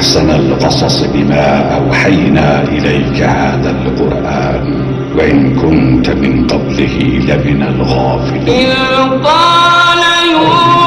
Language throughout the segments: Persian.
أحسن القصص بما أوحينا إليك هذا القرآن وإن كنت من قبله لمن الغافلين. إذ قال يوسف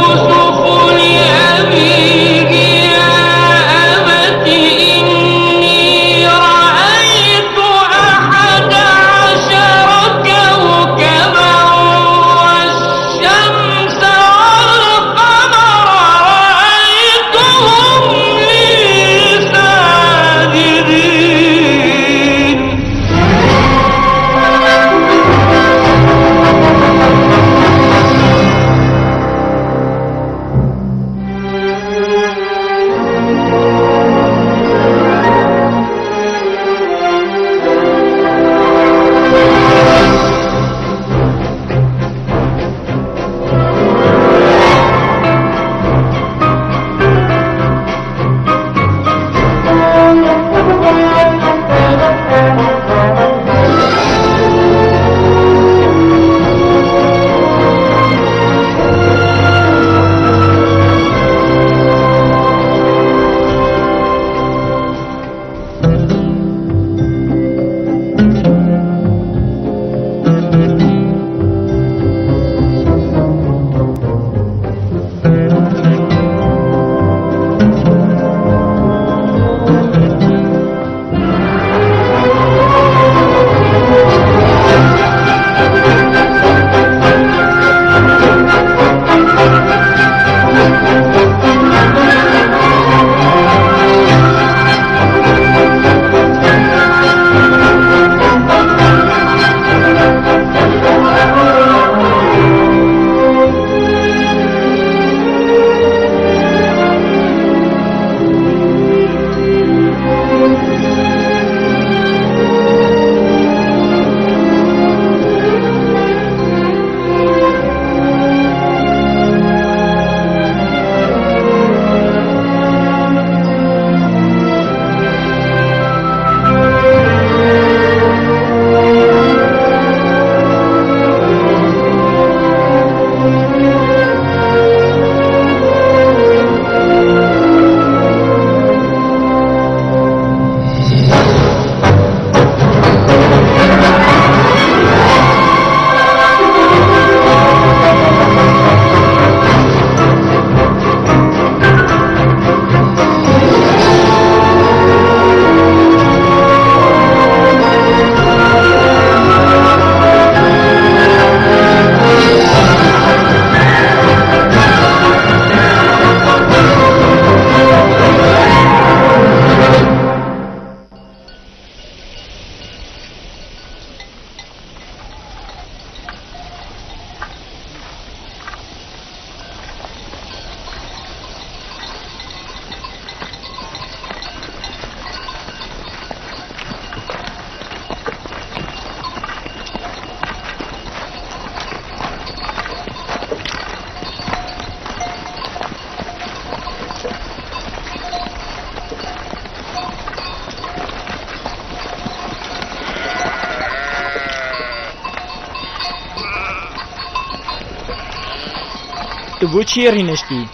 بو چی رینشتی؟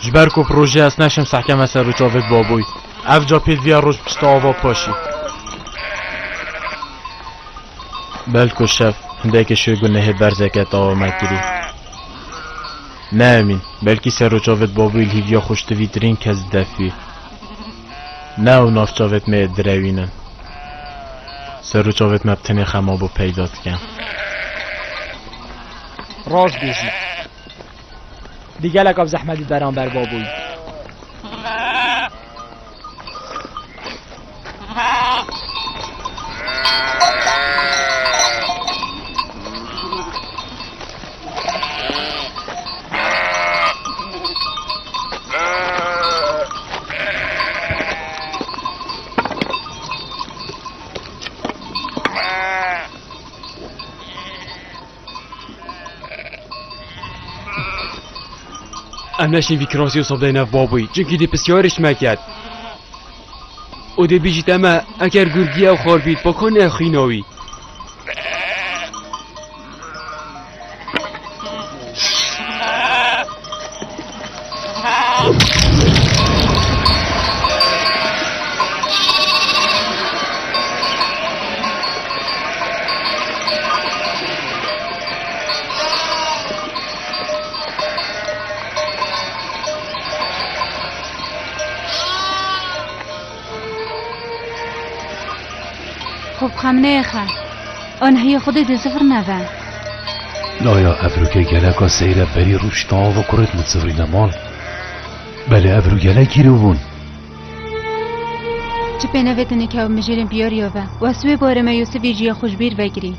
جبر کو پروژه اس نشم سحکه مسر رو چاوید بابوی. اف جا پید ویا روش پشتا آوا پاشی. بل شف هنده اکی شوی گو نهی برزه که نه امین بلکی سر رو چاوید بابوی لیو یا خوشتوی درین کز دفی. نه او ناف چاوید می دروینن. سر رو چاوید مبتنی خما بو پیدا کن. راز بیشید دیگەلێک ئەو زەحمەدی بەرامبەر بۆ بووی ئەم نەشین ڤیکرۆسی و سەبدەی نەف بۆ بووی چونکی دی پرسیارش مەکرد و دەبیژیت ئەمە ئەگەر گورگیە و خۆربیت بۆ کۆ نەخینەوەی خم نیخه آنهی خودی دی سفر نوه. لایا ابروکه گلکا سیره بری روشتا و کرد متصوری نمال. بله ابرو گلکی رو بون چه پینه ویتنی که مجیرین بیار یاوه و سوی باره ما یوسفی جیا خوشبیر وگری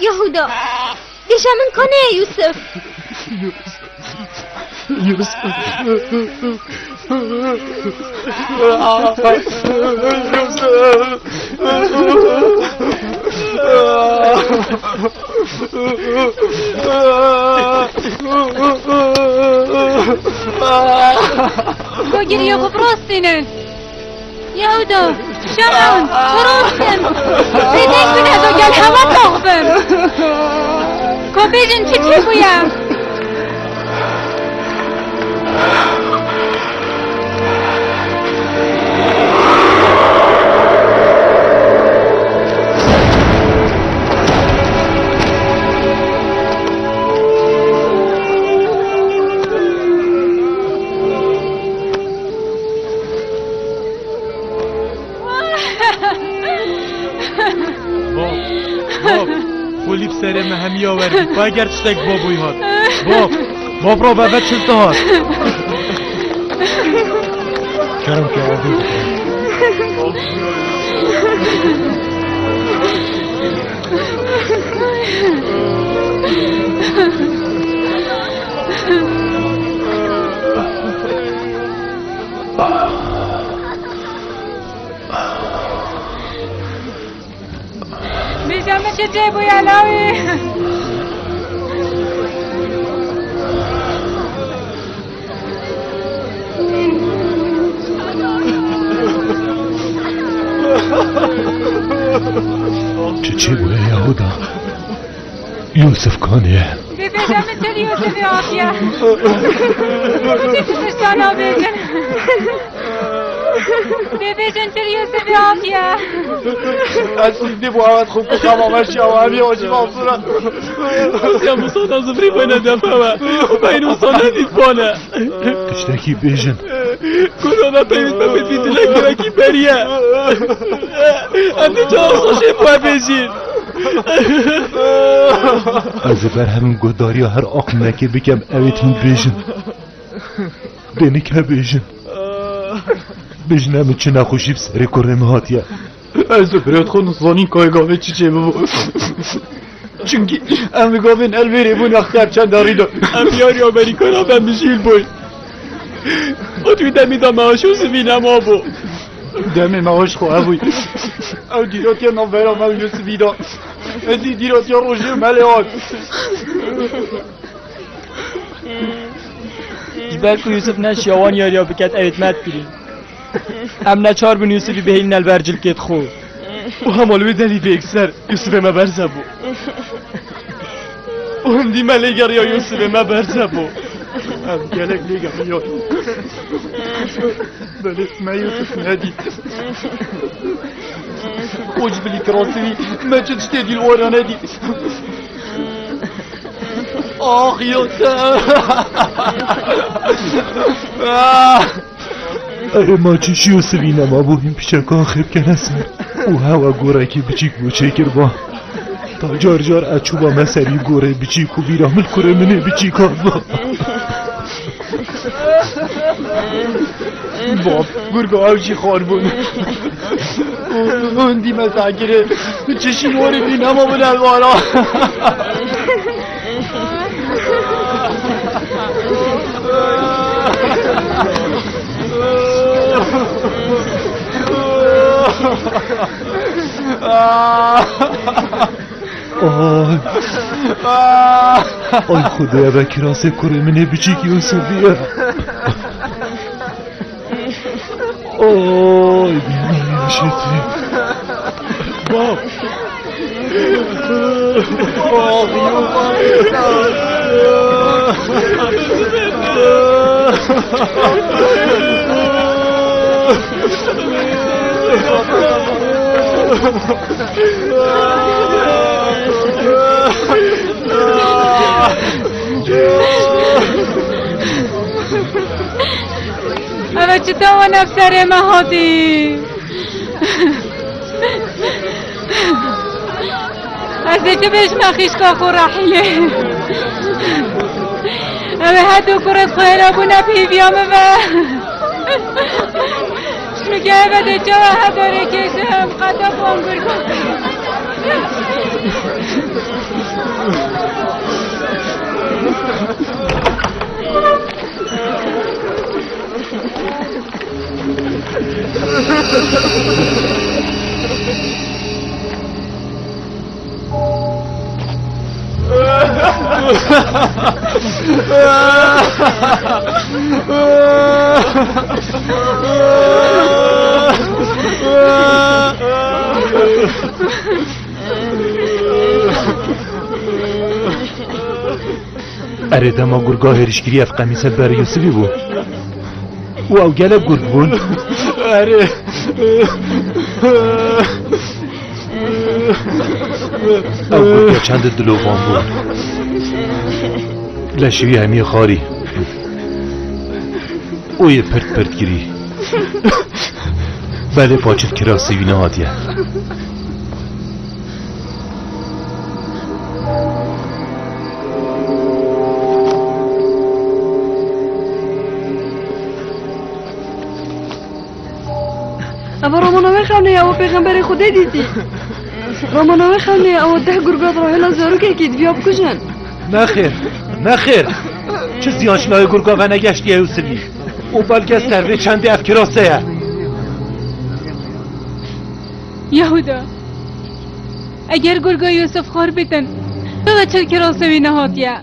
يهودا ديجا من كوني يوسف. يوسف. يوسف يوسف يوسف يوسف يوسف يوسف سیدک بینه دو گل هوا تاخبن کپیجن چی چی بویم؟ سره مهمی آوردی. با اگر چتک بابوی هات. باب باب را بابت چلته هات. کرم که آبی. بیشم چه چه بوی علاوی چه چه بوده یهودا یوسف کانیه بیشم چه یوسفی آفیه اسیدی با احمد خوب که تمامش یا همی آجی مفصولا یا مصادا زفری باینا دفعه و این مصادا دید بانه تشتکی بیژن کرونا پیوست به بیدی لکرکی بریه امی جا خوشه با بیشین از بر همین گداری هر آق نکه بکم اویتین بیژن بینی که بیژن همه چه نخوشی بسری کرم هاتیه از برات خود زانین که گاوه چی چه ببو چونکی امی گاوین الویری بون اختر چند داری دار. ام یاری آمریکا را به میشیل بوی. او توی دمی دا معاشو سوینم آبو دم معاش خو ابوی او دیرات یا نوورا مو یوسفی دا ادی دیرات یا روژه ملیات جبال کو یوسف نش یوان یاریا بکت اوید مد گیری ام نچار بن یوسفی به هیل نل برجل کت خو و همالوی دلی به اکسر یوسف ما برزه بو و هندی ملیگر یا یوسف ما برزه بو ام گلک لیگم یا بله ما یوسف ندید خوش بلی کراسوی ما چه دیل ورا ندید آخ یوسف اره ما چشی و ما بویم پیشکان خیب کنسر او هوا گوره که بچیک بو چکر با. تا جار جار اچوبا مسری گوره بچیک و بیرامل کره منه بچیکان با. باب گرگا اوشی خار بون هندی مساکره چشی نوری بی نما بون الوارا آی آی خدایا و کراسه کره منه بچیک یوسفیه آی بیماری شدی باب اما چطور و نفسر ما هادی از چه بهش مخیش که خور رحیله اما هدو کرد خیلی ابو نبی بیامه و میگه بده جا هداره کشم قطع بانگر اره دما گرگا هرشگیری اف قمیسه بر یوسفی بو او او گله گرگ بون اره. او گرگا چند دلوان بون لشوی همی خاری. او یه پرت پرت گیری بله پاچت کراسی وینه هاتیه اما رامانوی خونه او پیغمبر خدا دیدی. رامانوی خونه او ده گرگات را هلا زارو که کید بیا بکشن نخیر نخیر چه زیانشنای گرگا و نگشتی یوسفی او بلکه از سروه چند اف کراسه یهودا اگر گرگا یوسف خار بیتن تو چه کراسه وی نهاتیه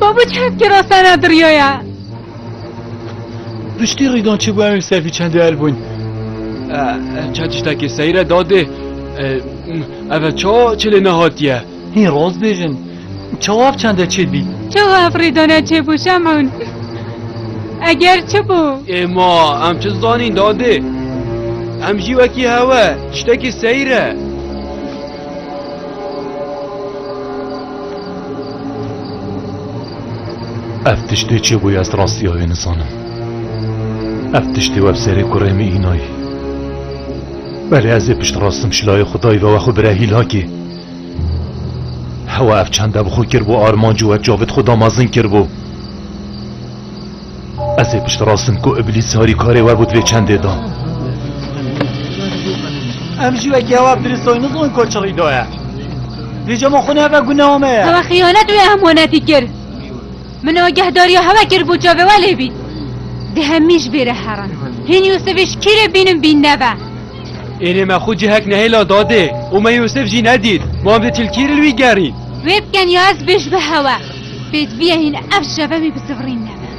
بابا چه کراسه ندریایه رشتی ریدان چه باید سفی چند البون چه تشتکی سیره داده اول چا چله نهاتیه این راز بیجن چواب چنده چه بی؟ چه افریدانه چه بو شمعون؟ اگر چه بو؟ اما هم چه زانین داده؟ هم جیوکی هوا تشتکی سیره. افتشته چه بوی از راستی های نسانم؟ افتشته و بسر کرم اینای بله از پشت راستم شلای خدای و خود بره هیلا که هوا اف چنده بخو کر بو آرمان جو جاوت خدا مازن کر بو. از پشت راستم کو ابلیس هاری کاره و بود به چنده دا امجی و گواب درستای نزون کچری دایه دیجا ما خونه و گناهمه هوا خیانت و امانتی کرد من آگه داری هوا کر بو جاوه ولی بید ده همیش بیره حرام. هین یوسفش کیره بینم بین نبه اینه ما خود جهک نهیلا داده. و ما یوسف جی ندید. ما هم ده تلکیر الوی گرین وێبکەن یاز بێژ بەهەوە پێت بیاهین ئەف شەبەمی بسڕین نەمە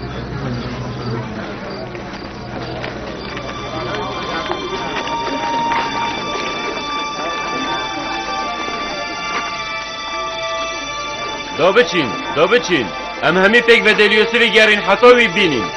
دۆ بچین دۆ بچین. ئەم هەمی پێک بە دەلیۆسری جارين حطوي بينين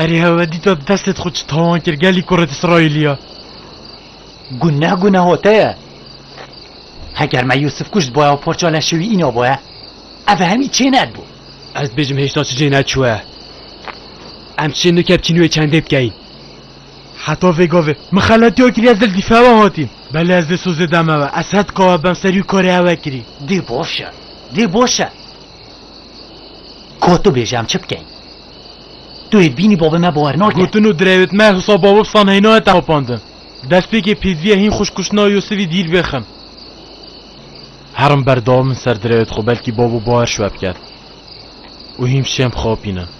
اری هوا دیتا دستت خود چه تاوان کرد گلی کرد اسرائیلیا گناه گناه هاته اگر ما یوسف پرچا نشوی اینا باید اوه همی چه ند بود؟ از بجم هشتا چه جه نچوه ام چه نکب چینوی چنده بگین حتی وگاوه. مخلطی ها کری از دل دیفه و هاتیم. بله از و اسد که بم سری کاری هوا کری. دی باشه دی باشه. کاتو بیجم چه توی بینی بابا ما باور ناکن. گوتنو دریوت مه حساب بابا سانهینا تا پاندم دست بگه پیدویه هین خوشکشنا یوسفی دیر بخم هرم بردام سر دریوت خو بلکی بابا باور شوب کرد. و هیم شم خوابینه سلاف سرتبن ای یوسف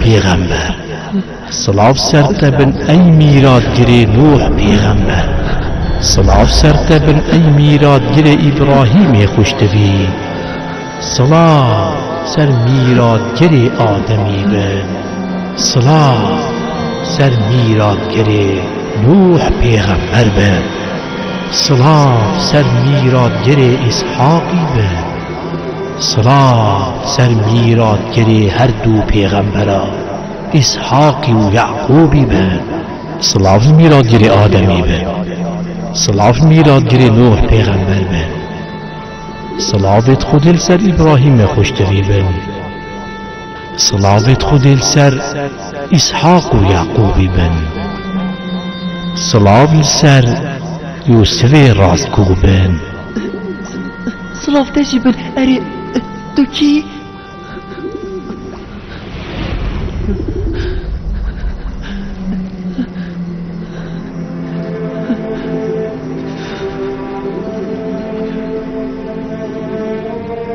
پیغمبر سلاف سرتبن ای میراد گری نوح پیغمبر سلاف سرتبن ای میراد گری ابراهیم خوشتوی سلاف سر میراد گری آدمی بن سلاف سر میراد گری نوح پیغمبر بن سلاف سر میراد گری اسحاقی بن سلام سر میراد گری هر دو پیغمبرا. اسحاقی و یعقوبی بن سلاف میراد گری آدمی بن سلاف میراد گری نوح پیغمبر بن سلافت خودل سر ابراهیم خوشتوی بن سلافت خودل سر اسحاق و یعقوبی بن سلاف سر یوسف راستکو بن سلاف بن اري تو کی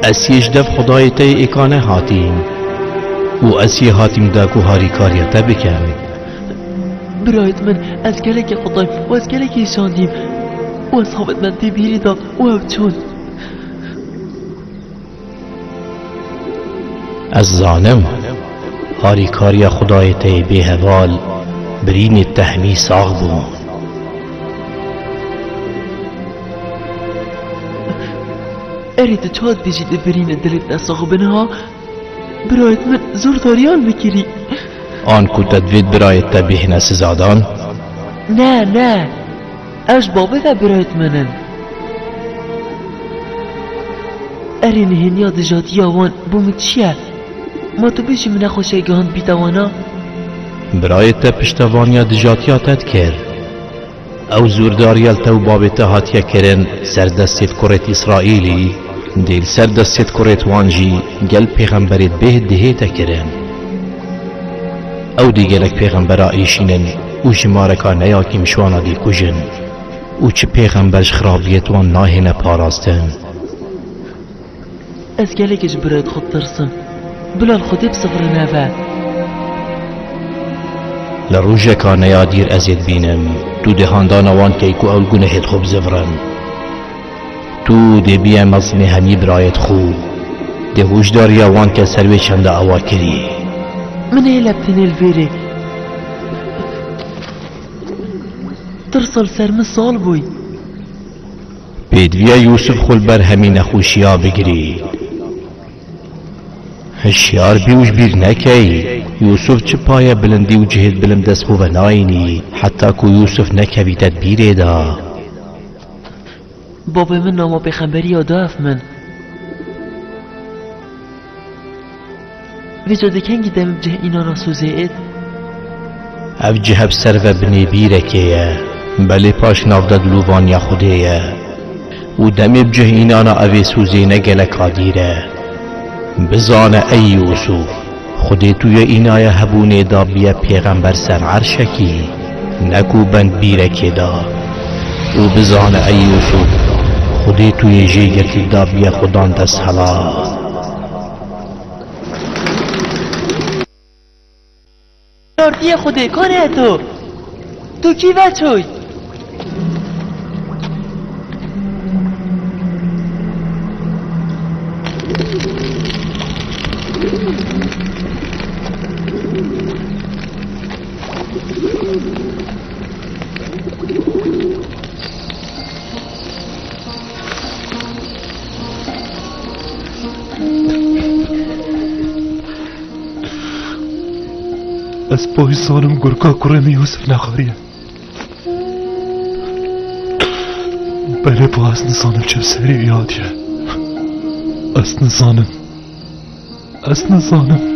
اسیش دف خدای تی اکانه هاتیم و اسی هاتیم داکو هاری کاریتا بکن برایت من از گلک خدای و از گلک ایشاندیم و اصحابت من تی بیری دا و او چون از زانم. هاری کاریا خدای تی به هوال برین تهمی ساغ بون اريد تشاد بيجي دبرين دلت نساخ بنها. برایت من زور داریان بکری آن کو تدوید برای تبیه نسزادان؟ نه نه. اش بابه ده برایت منن اری نهنیا دجات یاوان بوم چیه؟ ما تو خوشه گهاند بیتوانا. برای تا پشتوانیا دجاتیا تد کر او زورداریال تو بابتا هاتیا کرن سردستت کرت اسرائیلی دیل سردستت کرت وانجی گل پیغمبرت به دهیتا کرن. او دی گلک پیغمبرا ایشینن او جمارکا نیاکی مشوانا دی کجن. او چه پیغمبرش خرابیت وان ناهنه پاراستن از گلکش برایت خود ترسم. بلۆن خودی بسفر نابە لە ڕژێکانە یادیر ئەزێت بینم. دوو دەهاندانەوان کەیک و ئەو گونە هێت خۆ بزەڤڕن تو دێبیە مەزمی هەمی برایەت خوو دێهوشداریە وان کە سەروێ چەندە ئەوا کردی منێ لە بتنێلڤێرێ ترسڵ سەرمە ساڵ بووی پێدویە یوسف خولبەر هەمی نەخوشییا بگری. هشیار بیوش بیر نکی. یوسف چه پای بلندی و جهد بلم دست بو ناینی حتی کو یوسف نکوی تدبیر دا بابا من نامو پیغمبری یاداف من. ویجا دکنگی دم بجه اینا ناسوزه اید؟ اف جهب سر و بنی بیرکیه. بلی پاش نافداد لووانیا خودیه. و دمی بجه اینانا اوی سوزی نگل کادیره. بزانه ای یوسف خودی توی اینای هبونه دا بیا پیغمبر سر عرشکی نکو بند بیرکی دا. و بزانه ای یوسف خودی توی جیگتی دا بیا خودان دست حلا. تو. تو کی بچوی؟ از پای سالم گرگا کرم یوسف نخاریه بله با از نزانم چه سری یادیه. از نزانم. از نزانم.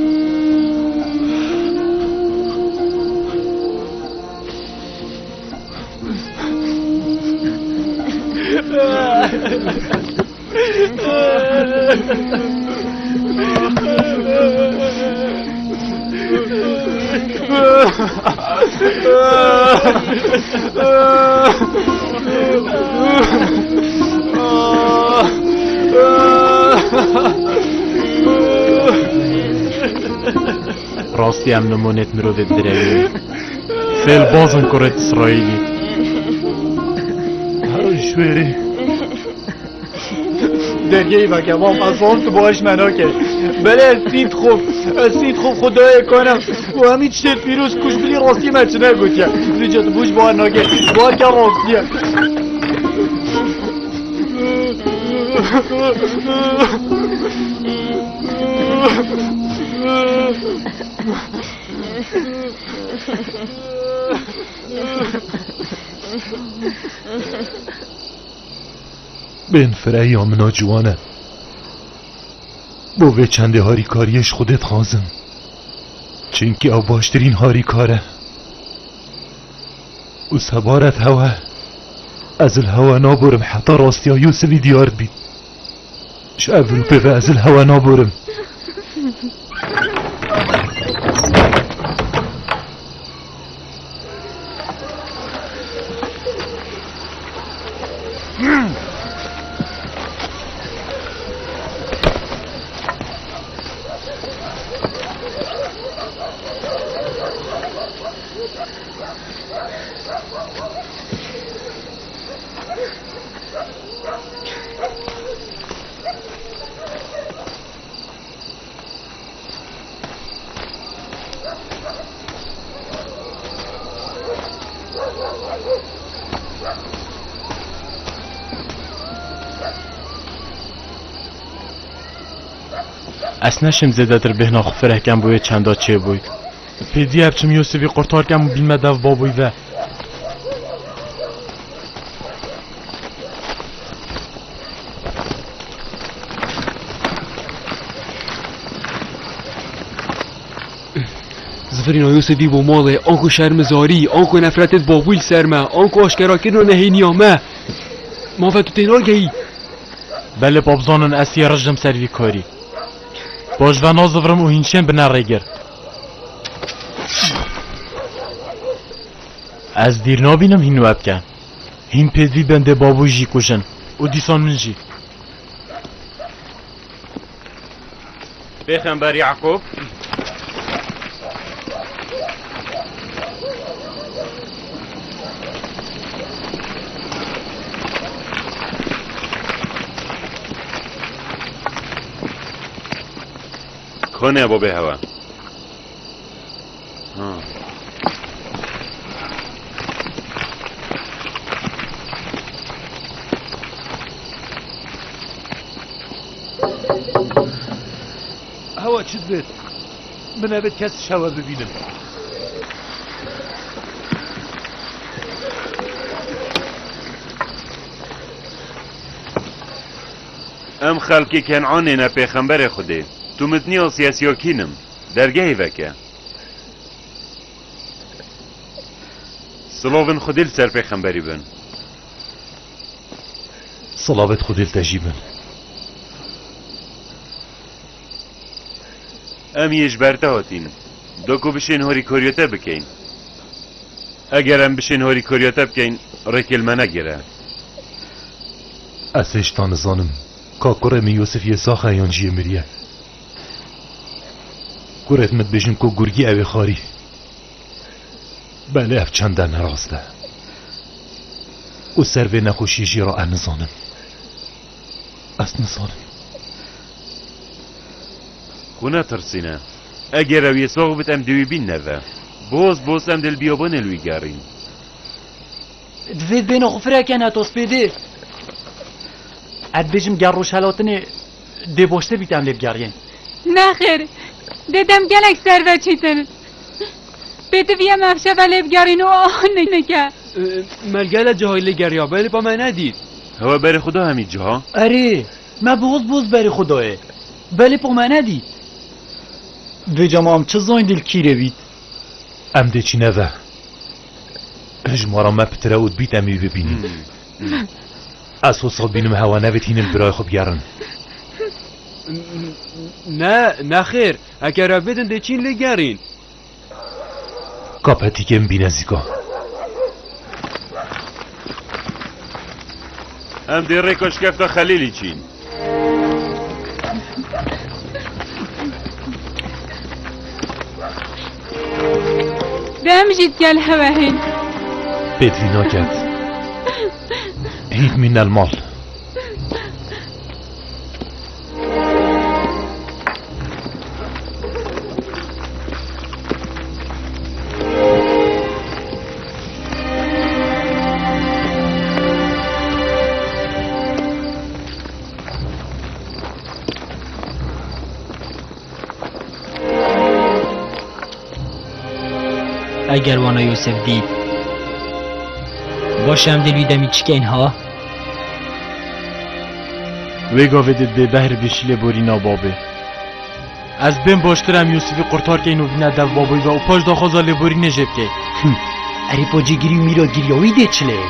نمونت مروفت دروی فیل بازن کرد اسرائیلی. شوری. درگه و کمام از آن تو باش منا کرد. بله از سید خوب. از سید خوب خدای کنم. و همین چه پیروز کش بلی راستی من چه نگوتیم رجات بوش با ناگه با که راستیه بین فرعی آمنا جوانه با وی چنده هاری کاریش خودت خازم چینکی او باشترین هاری کاره. و سبارت هوا. از الهوا نابرم. حتی راستی یوسفی دیار بید. شعب رو از الهوا نابرم. اس نشم زده در بهنا خفره کم بوی چندا چه بوی. پیدی هبچم یوسفی قرطار کم بین مدو بابوی و. زفرین یوسفی بو ماله آنکو شرمزاری آنکو نفرتت بابوی سرمه آنکو آشکرا کردن و نهی نیامه. ما فتو تینار گهی. بله بابزانن اسی رجم سروی کاری. و نازفرم و هینشن بنا ریگر از دیر نابینم هین وب کن هین بابوی جی کشن و دیسان من جی پیغمبر یعقوب کنه ابو به هوا ها. هوا چیز بید بنابد کس شوا ببینم ام خلقی کنعانه نه پیغمبر خوده تو متنی سیاسیاکینم دەرگەی بەکە سڵۆڤن خودیل سەر پێخەمبەری بن سڵاوت خودل تەژی بن ئەم یەش بەرتەوەتین دۆکو بشێن هۆری کۆریۆتە بکەین ئەگەر ئەم بشێن هۆری کۆریۆتە بکەین ڕێکلمە نەگیرە Ez heştan zanim Ka kure min Yosef saxa yan jiye miriye گرت مد بیشم کو گرگی اوی خاری. بله اف چند دن ده. او سر به نخوشی جیرا این زانم از نزانم. خونه ترسینا اگر اوی ساغ بتم دوی بین نوه باز باز ام دل بیابان الوی گارین دوید بین اخفره کنه توس بیده اد بیشم گر روش بیتم لیب گارین نه خیر. دیدم گلک سرده چی تنه به تو بیم افشه بله بگرین و آه نکه ملگل از جاهایی لگریا بله با ما ندید بری خدا همی جا اره ما بوز بوز بری خدایه بله با ما ندید به چه زاین دل کی روید ام ده چی نوه پیش ما پتره اود بیت امی ببینید از خود سال بینم هوا نوه تینم برای خوب گرن نه نه خیر ئەگەرە بدن دەچین لەگەرین Kap hetikê min bîne zîka ئەم دێ ڕێکۆشکەفتە خەلیلی چین. دم جید گل هوا هین Pêt vî naket Hît ئەگەر وانە یوسف دیت باشم دلوی دەمی چکەین ها وێ گاوێدت بێ بەهر بشی لێ بۆرینا بابێ Ez بێن باشترم یوسفی قورتارکەین و بینە دەv بابۆی و پاش داخوازا لێبۆری نێژێ بکەی ئەری پۆجیگیری و میرۆگیریەوەی دێ چلێ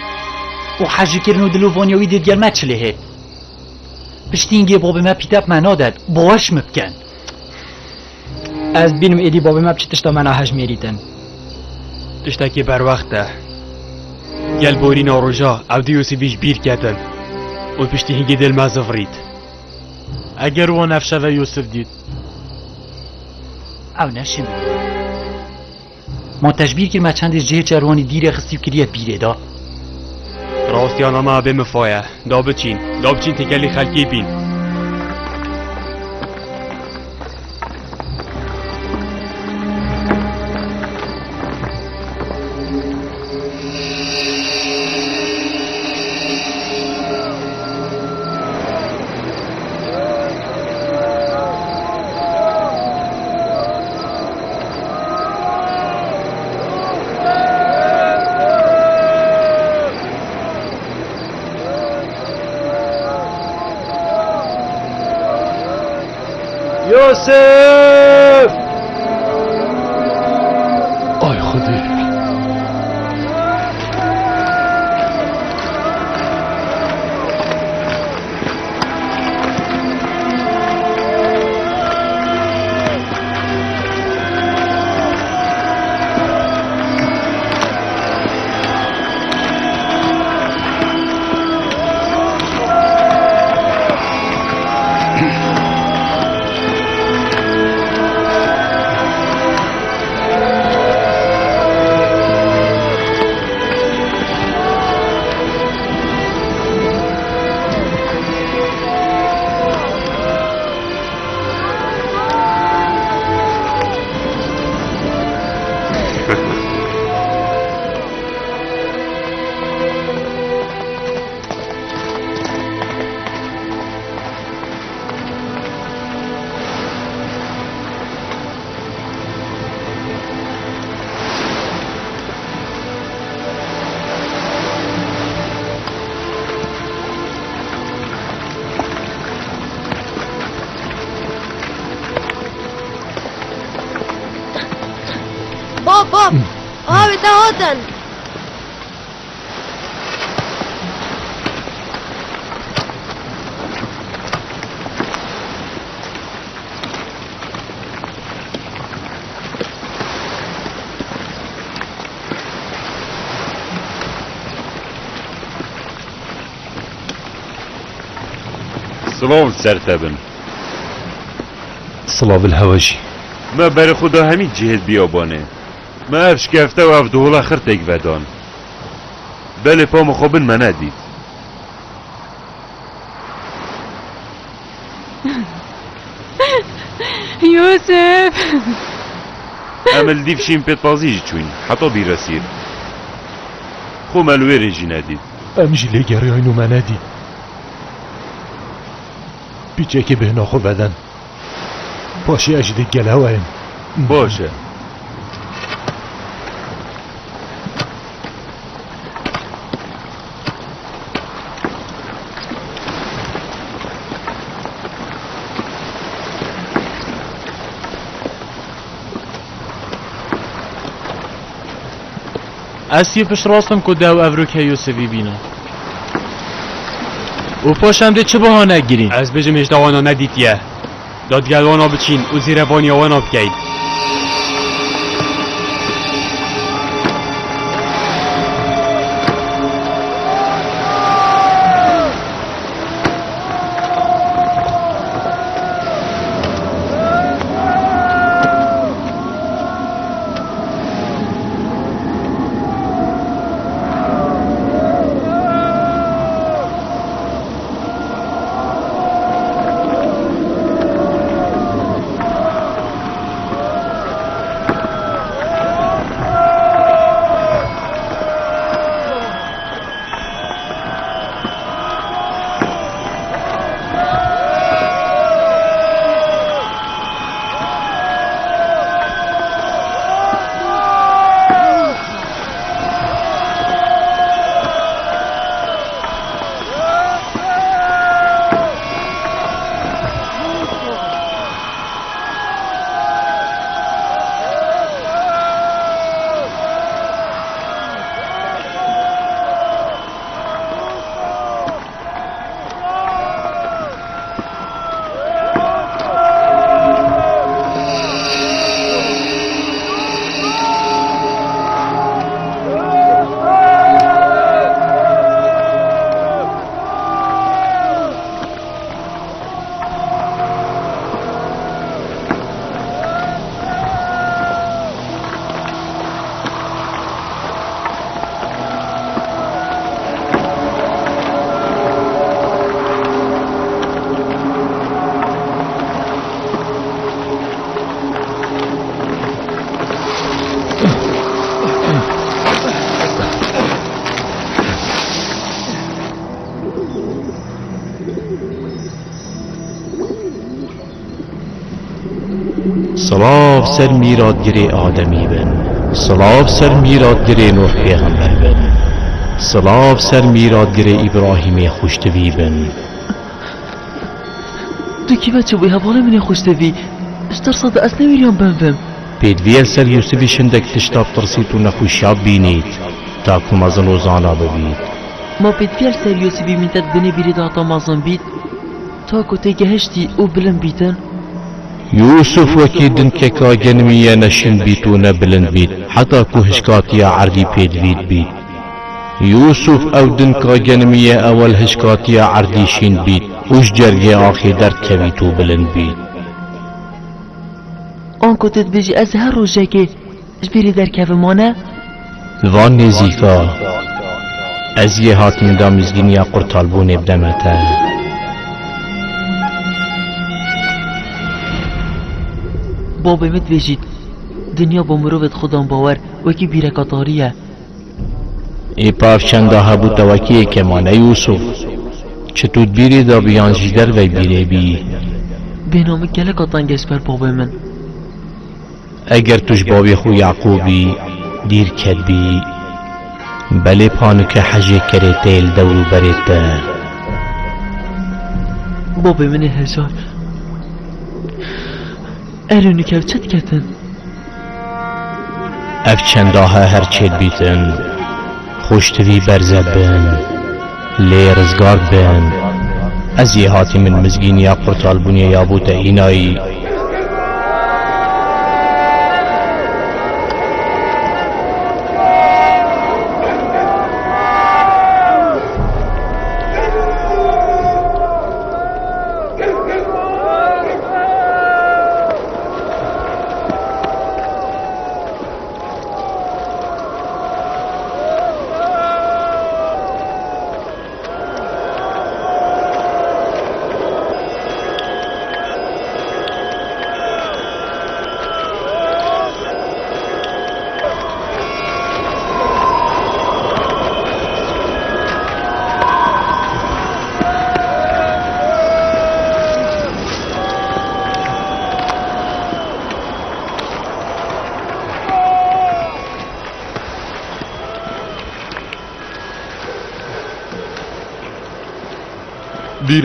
و حەژیکردن و دلوڤۆنیەوەی دێت گەرمە چلێ هێ پشتینگێ بۆ بمە پیتەپ مەنادەت بۆش مبکەن ئەس بینم ئێدی بابێ مە بچ تشتا مەنا هەژمێریتن تشتێکی بەروەختە گەل بۆری ناڕۆژا ئەو دیوسیبیش بیر کەتن و پشتی هینگی دل مەزەڤڕیت ئەگەر وان ئەفشەvە یوسف دیت ئەو نەشم ما تەشبیر کرد مە چەندێک جێ چەروانی دیرە خستی و کریە بیرێدا ڕاستیانەما بێ مفایە دا بچین. دا بچین تێکەلی خەلکی بین. سلااو سرتبن سلااو الهواجی. ما بر خدا همین جهت بیابانه. ما افش کفته و اف دولا خرتک ودان. بله پا مخابن من ندید. یوسف. عمل دیف شیم پت بازیج چوین. حتی بیرسیر. خو ملوی رجی ندید. ام جی لگری اینو من ندی بیچه که به ناخو بدن. باشی اجده گله و باشه. از یه پشت راستم که دو افرو بینا. و پاشم چه بهانه گیرین؟ از بجم اجدوانا ندیدیه دادگلوانا بچین. و زیر وانیاوانا بکید سلاف سر میرادگری آدمی بن سلاف سر میرادگری نوح پیغمبر بن سلاف سر میرادگری ابراهیم خوشتوی بن تو کی بچه بوی حواله منی خوشتوی اشتر صد از نمیریان بنفم پیدویل سر یوسفی شندک تشتاب ترسید و نخوشیاب بینید تا کمازن و زانا ببید ما پیدویل سر یوسفی میتد بنی بیری داتا مازن بید تا کتی گهشتی او بلن بیتن يوسف وكيدن كيكا جنمية نشن بيت ونبلن بيت. حتى كوهشكاتيا عردي بيت بيت بيت. يوسف أو دنكا جنمية أول هشكاتيا عردي شين بيت. وش جرگي آخي در كبيتو بلن بيت. آن کتت بیجی از هر روزه که جبیری در کف مانه وان نزيكا از يه هات من دا مزگینیا قرطالبون بدمتا بابا مت بیجید دنیا با مروت خودم باور وکی بیرکاتاریه. ای پاف چندا هبو توکی کمانه یوسف. چطور بیری دا بیان جیدر و بیره بی. به نام گله کاتان بر بابا من. اگر توش بابی خو یعقوبی دیر کد بی. بله پانو که حجه کره تیل دورو برته بابا من هزار چت کتن اف چنداها هر چید بیتن خوشتوی برزد بن لی رزگار بن از یه هاتی من مزگین یا قرطال بونی یا بوتا اینایی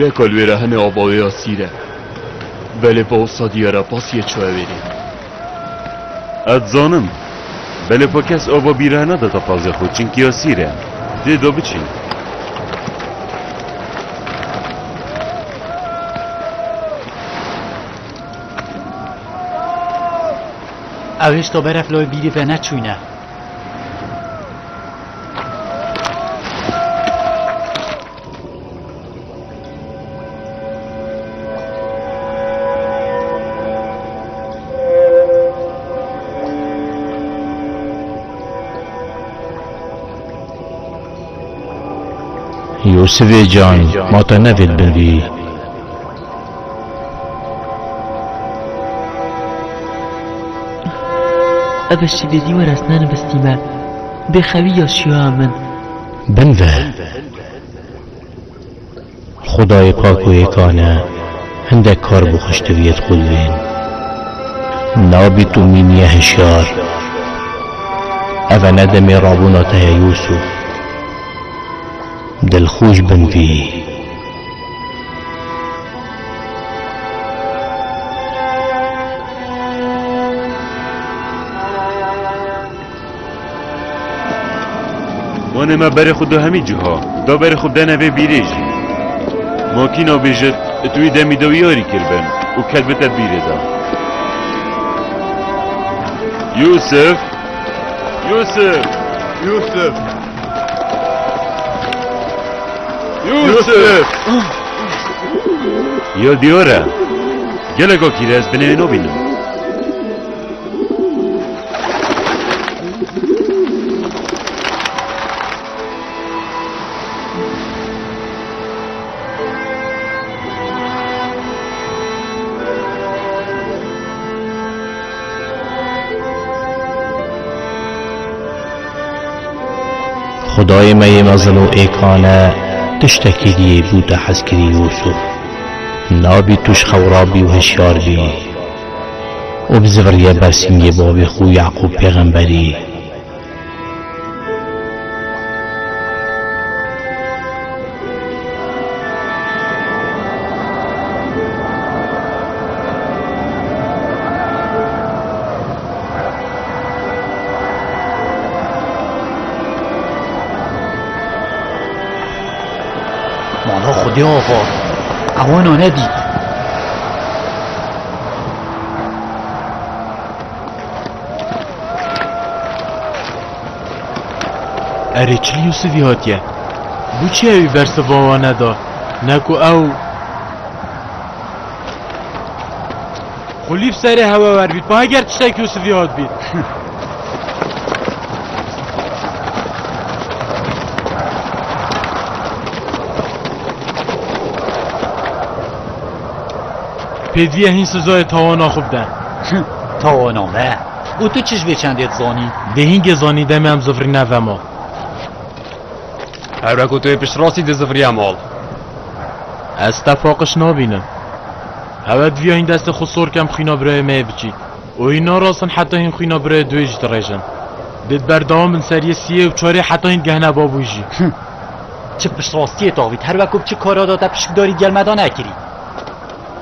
دیره کلویره هنه آباوی آسیره بله با دیاره پاس یه چوه بریم اتزانم بله پا کس آبا بیره نده تا پازه خود چین کیا سیره ده دو بچین اوش تا برف لای بیری و نچوینه یوسف جان ما تا نوید بنوی ئەبەشی لێ دیوە ڕاستانە بەستیمە بێخەوی یا شیوە من. بنوه. خدای پاک و یکانه هندک کار خوشتویت قلوین. نابی تو مینیه هشیار. اوه ندمی رابونا ته دلخوش بنوی وانه ما بره خود همی جوها دا بره خود ده نوه بیریجی ماکینا بیجد توی دمی دو یاری کربن و کلبت بیره دا یوسف یوسف یوسف دیاره گلگا کیره از بنه نو بینم خدای می مزل و ایکانه تشتکی بود حسکری یوسف. نابی توش خورابی و هشیار بی و بزوریه برسینگی باب خو یعقوب پیغمبری. خودی آقا اوانا ندید اره چلی یوسفی هاتیه بو چی اوی برس واوا ندا؟ نکو او. خلیف سر هوا ور بید با اگر تشتک یوسفی هات بید؟ پیدویه هین سزای تاوانا خوب ده. تاوانا نه او تو چش به چندیت زانی؟ ده هینگ زانی دمی هم زفری نوه ما. هرکو توی پشت راستی ده زفری امال از تفاقش نابینم هود ویا این دست خود سور کم خینا برای مه بچید و اینا راستن حتی این خینا برای دوی جت ریجن. دید بردام من سری سیه و چاره حتی این گهنه بابویجی چه پشت راستی تاوید؟ هر وکوب چه کارا داده پشک داری گلمدا نکری.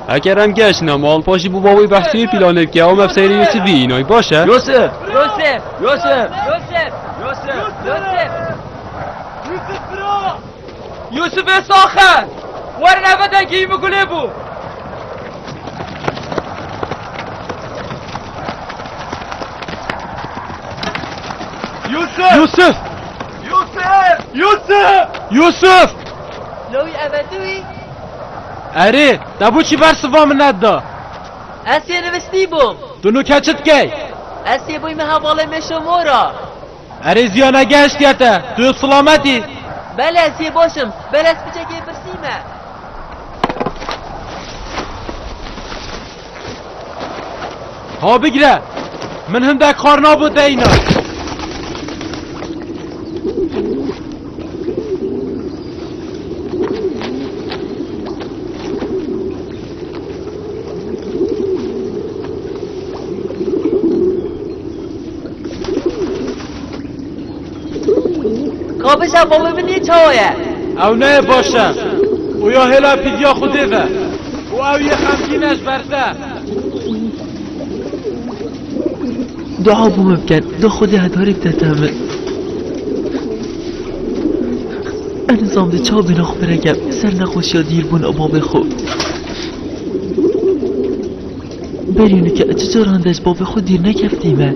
اگرم گشت مال پاشی بو بابای بحثی پیلانه که هم افسیر یوسفی اینای باشه؟ یوسف یوسف یوسف یوسف یوسف یوسف. یوسف ساخه. ور نبدا گی بگله بو. يوسف يوسف يوسف يوسف يوسف لوی ابدوی اره دبو چی بر سوا من ندا اسی نوستی بوم دونو کچت کی اسی بوی مه حواله مشمورا اره زیانه گشت تا تو سلامتی بله اسی باشم بله اس بچه برسیمه ها بگیره من هندک کار نابود اینا خوابش هم بابا منی چاویه او نه باشه او یا هلا پیدیا خوده و او او یه خمگینش برده. دعا بوم بکن دو خودی هداری بتتمه انظام ده چا بناخ برگم. سر نخوش یا دیر بون اباب خود برینو که چجور هندش باب خود دیر نکفتیمه؟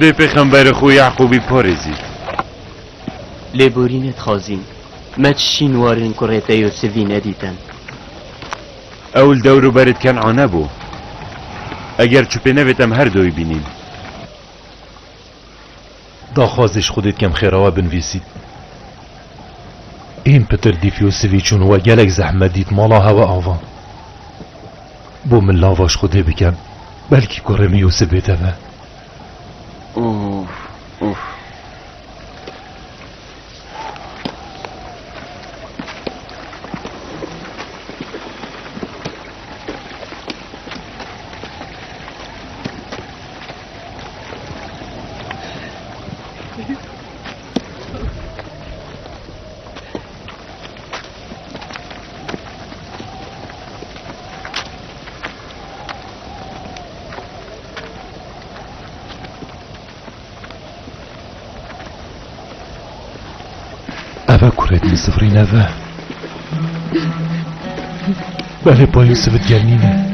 خدای پیغمبر خو یعقوبی پارزی. لێبورینت خازین مەچ شینوارن کوڕێتە یۆسڤی نەدیتن ئەول دەور و بەرت کەنعانە بوو. ئەگەر چوپێ نەوێتم هەردۆی بینیم داخوازش خودت کم خێراوە بنویسید این پتر دیفیوسوی چون وە gelek زەحمەت دیت ماڵا هەوە ئاوان بۆ من لاواش خودێ بکەم بەلکی کوڕێمی یوسف بێتەوە στο φρυναβά. Πάλε πολύ σε βετιανίνα.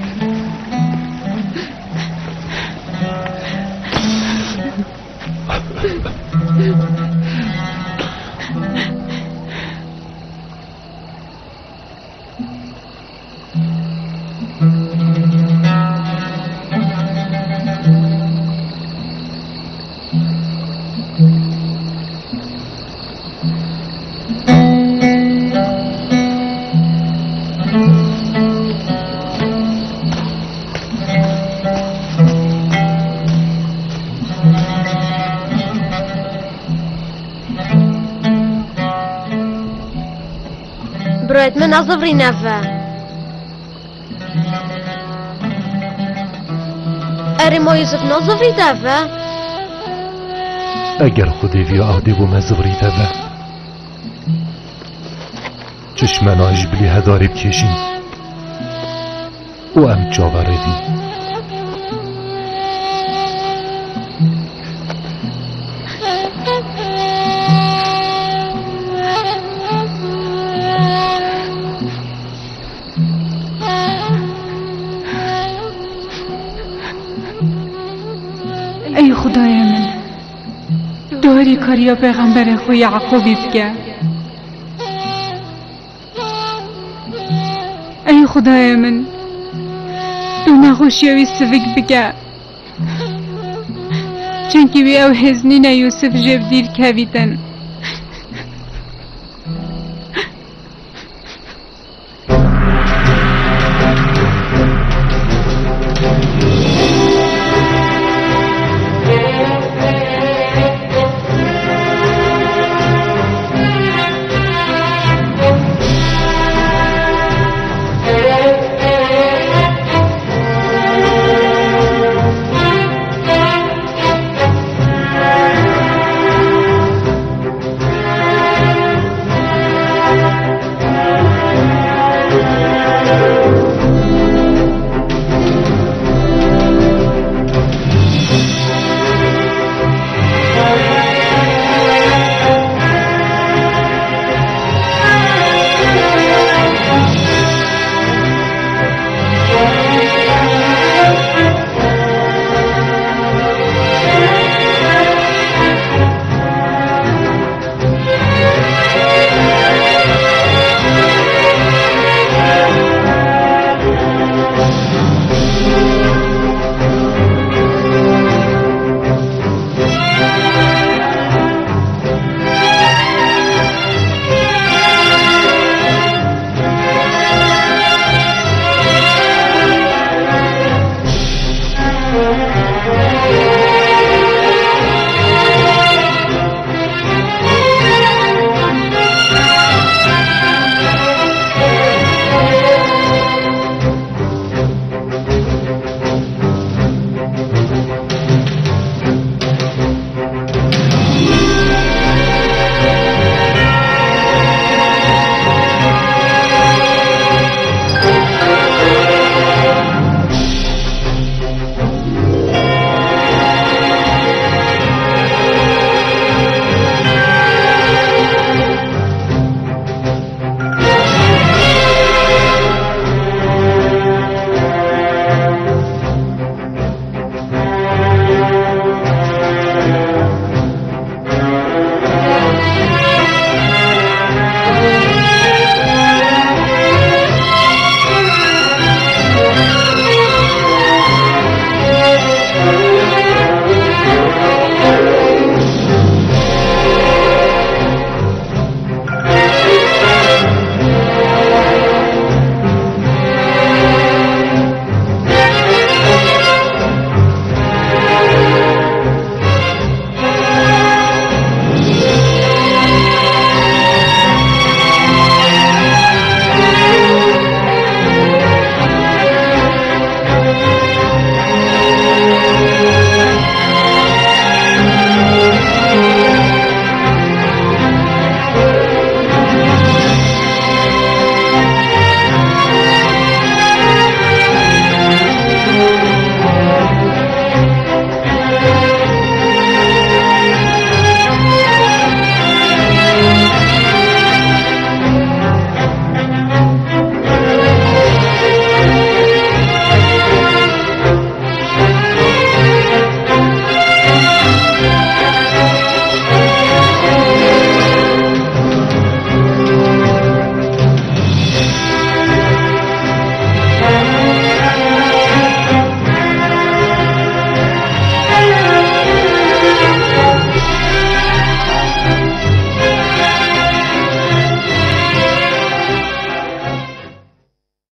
من نازەڕی نەڤە ئەرێ ما یوسف نازەڕی دەڤە ئەگەر خودێوی ئادێ بۆ مەزبڕیتەوە چشمەناش بلی هەداری بکێشین و ئەم چاوەڕێدی ای کاریا پیغمبر خو یعقوبی بکه ای خدای من دو نخوشیوی سفک بکه. چنکی وی او هزنین یوسف دیر کویتن